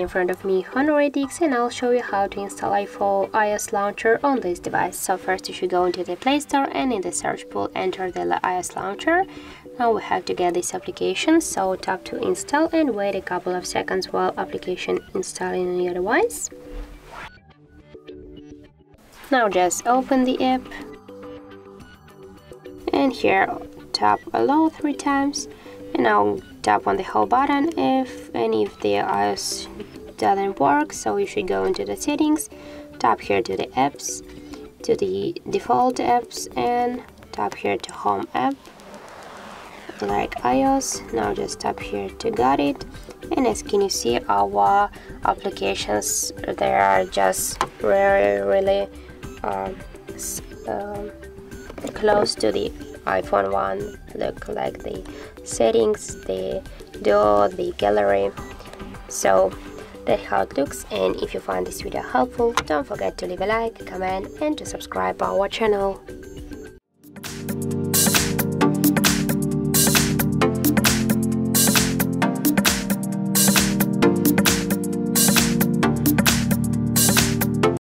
in front of me Honor 8X and I'll show you how to install iPhone iOS launcher on this device. So first you should go into the Play Store and in the search pool enter the iOS launcher. Now we have to get this application, so tap to install and wait a couple of seconds while application installing on your device. Now just open the app and here tap allow three times and now tap on the home button if and if the iOS doesn't work. So you should go into the settings tap here to the apps to the default apps and tap here to home app like iOS. Now just tap here to got it. And as can you see our applications they are just really really uh, uh, close to the iPhone 1 look like the settings the door the gallery. So that's how it looks and if you find this video helpful don't forget to leave a like comment and to subscribe our channel